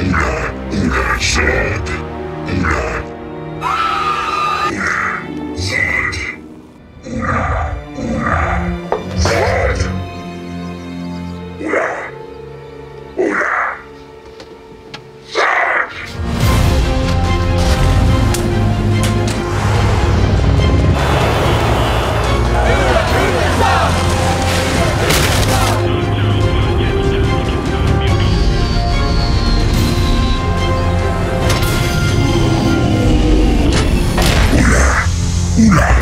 Una, una, Zod. Una. Una, Zod. Una. Una.